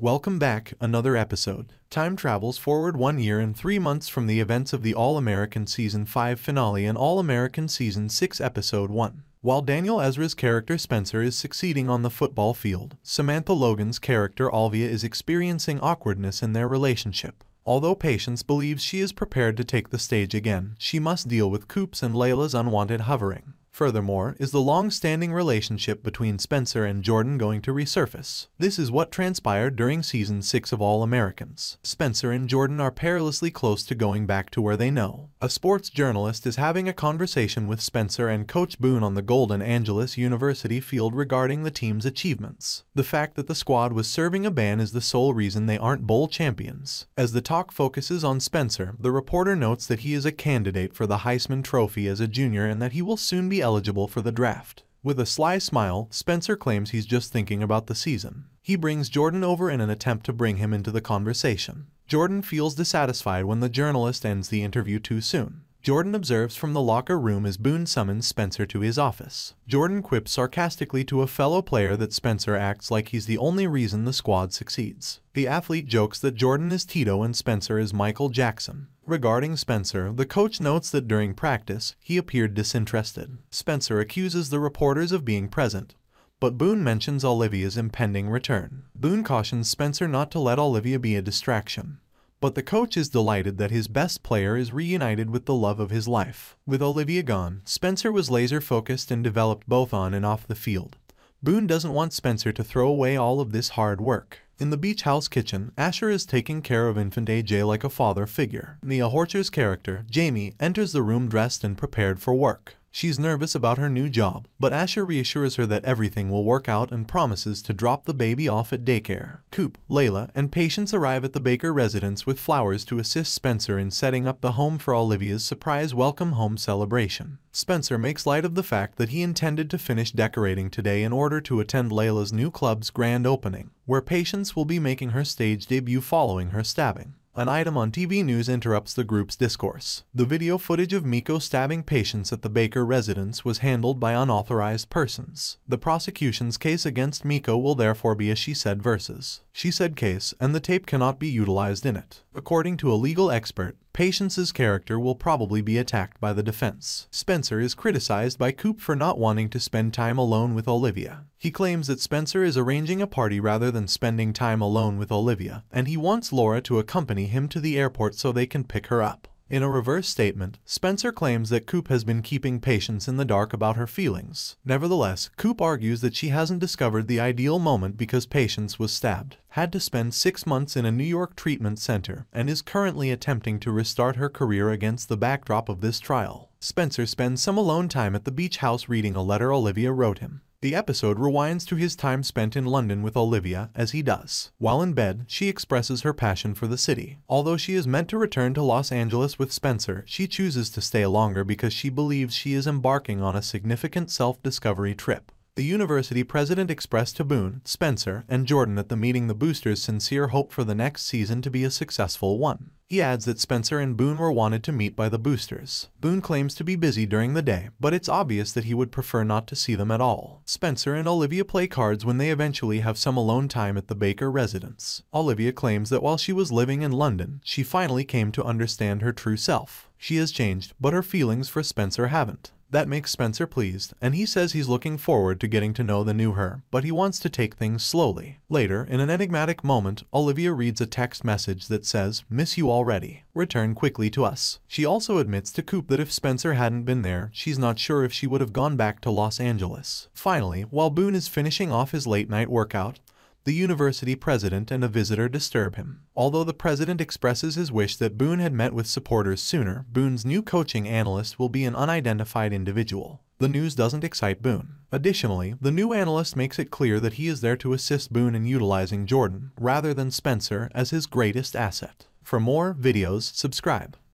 Welcome back, another episode. Time travels forward one year and three months from the events of the All-American Season 5 finale and All-American Season 6 Episode 1. While Daniel Ezra's character Spencer is succeeding on the football field, Samantha Logan's character Olivia is experiencing awkwardness in their relationship. Although Patience believes she is prepared to take the stage again, she must deal with Coop's and Layla's unwanted hovering. Furthermore, is the long-standing relationship between Spencer and Jordan going to resurface? This is what transpired during season 6 of All Americans. Spencer and Jordan are perilously close to going back to where they know. A sports journalist is having a conversation with Spencer and Coach Boone on the Golden Angeles University field regarding the team's achievements. The fact that the squad was serving a ban is the sole reason they aren't bowl champions. As the talk focuses on Spencer, the reporter notes that he is a candidate for the Heisman Trophy as a junior and that he will soon be eligible for the draft. With a sly smile, Spencer claims he's just thinking about the season. He brings Jordan over in an attempt to bring him into the conversation. Jordan feels dissatisfied when the journalist ends the interview too soon. Jordan observes from the locker room as Boone summons Spencer to his office. Jordan quips sarcastically to a fellow player that Spencer acts like he's the only reason the squad succeeds. The athlete jokes that Jordan is Tito and Spencer is Michael Jackson. Regarding Spencer, the coach notes that during practice, he appeared disinterested. Spencer accuses the reporters of being present, but Boone mentions Olivia's impending return. Boone cautions Spencer not to let Olivia be a distraction. But the coach is delighted that his best player is reunited with the love of his life. With Olivia gone, Spencer was laser focused and developed both on and off the field. Boone doesn't want Spencer to throw away all of this hard work. In the beach house kitchen, Asher is taking care of infant AJ like a father figure. Nia Horcher's character, Jamie, enters the room dressed and prepared for work. She's nervous about her new job, but Asher reassures her that everything will work out and promises to drop the baby off at daycare. Coop, Layla, and Patience arrive at the Baker residence with flowers to assist Spencer in setting up the home for Olivia's surprise welcome home celebration. Spencer makes light of the fact that he intended to finish decorating today in order to attend Layla's new club's grand opening, where Patience will be making her stage debut following her stabbing. An item on TV news interrupts the group's discourse. The video footage of Miko stabbing Patience at the Baker residence was handled by unauthorized persons. The prosecution's case against Miko will therefore be a she said versus she said case, and the tape cannot be utilized in it. According to a legal expert, Patience's character will probably be attacked by the defense. Spencer is criticized by Coop for not wanting to spend time alone with Olivia. He claims that Spencer is arranging a party rather than spending time alone with Olivia, and he wants Laura to accompany him to the airport so they can pick her up. In a reverse statement, Spencer claims that Coop has been keeping Patience in the dark about her feelings. Nevertheless, Coop argues that she hasn't discovered the ideal moment because Patience was stabbed, had to spend six months in a New York treatment center, and is currently attempting to restart her career against the backdrop of this trial. Spencer spends some alone time at the beach house reading a letter Olivia wrote him. The episode rewinds to his time spent in London with Olivia, as he does. While in bed, she expresses her passion for the city. Although she is meant to return to Los Angeles with Spencer, she chooses to stay longer because she believes she is embarking on a significant self-discovery trip. The university president expressed to Boone, Spencer, and Jordan at the meeting the boosters' sincere hope for the next season to be a successful one. He adds that Spencer and Boone were wanted to meet by the boosters. Boone claims to be busy during the day, but it's obvious that he would prefer not to see them at all. Spencer and Olivia play cards when they eventually have some alone time at the Baker residence. Olivia claims that while she was living in London, she finally came to understand her true self. She has changed, but her feelings for Spencer haven't. That makes Spencer pleased, and he says he's looking forward to getting to know the new her, but he wants to take things slowly. Later, in an enigmatic moment, Olivia reads a text message that says, Miss you already. Return quickly to us. She also admits to Coop that if Spencer hadn't been there, she's not sure if she would have gone back to Los Angeles. Finally, while Boone is finishing off his late night workout, the university president and a visitor disturb him. Although the president expresses his wish that Boone had met with supporters sooner, Boone's new coaching analyst will be an unidentified individual. The news doesn't excite Boone. Additionally, the new analyst makes it clear that he is there to assist Boone in utilizing Jordan, rather than Spencer, as his greatest asset. For more videos, subscribe.